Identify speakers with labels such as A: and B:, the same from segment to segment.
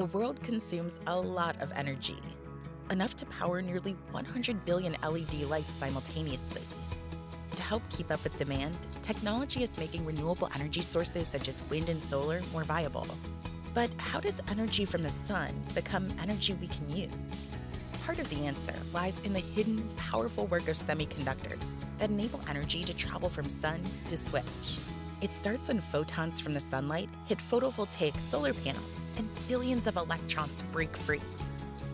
A: the world consumes a lot of energy, enough to power nearly 100 billion LED lights simultaneously. To help keep up with demand, technology is making renewable energy sources such as wind and solar more viable. But how does energy from the sun become energy we can use? Part of the answer lies in the hidden, powerful work of semiconductors that enable energy to travel from sun to switch. It starts when photons from the sunlight hit photovoltaic solar panels and billions of electrons break free.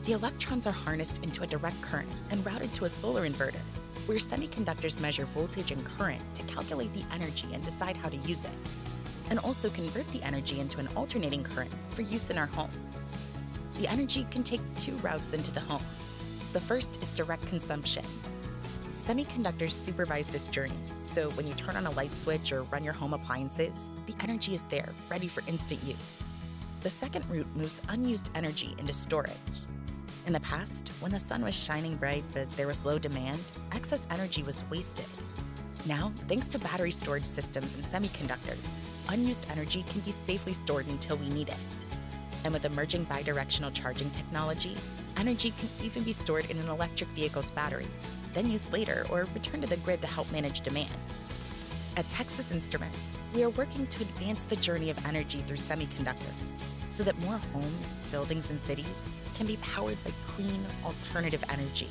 A: The electrons are harnessed into a direct current and routed to a solar inverter, where semiconductors measure voltage and current to calculate the energy and decide how to use it, and also convert the energy into an alternating current for use in our home. The energy can take two routes into the home. The first is direct consumption. Semiconductors supervise this journey, so when you turn on a light switch or run your home appliances, the energy is there, ready for instant use. The second route moves unused energy into storage. In the past, when the sun was shining bright but there was low demand, excess energy was wasted. Now, thanks to battery storage systems and semiconductors, unused energy can be safely stored until we need it. And with emerging bidirectional charging technology, energy can even be stored in an electric vehicle's battery, then used later or returned to the grid to help manage demand. At Texas Instruments, we are working to advance the journey of energy through semiconductors so that more homes, buildings, and cities can be powered by clean, alternative energy.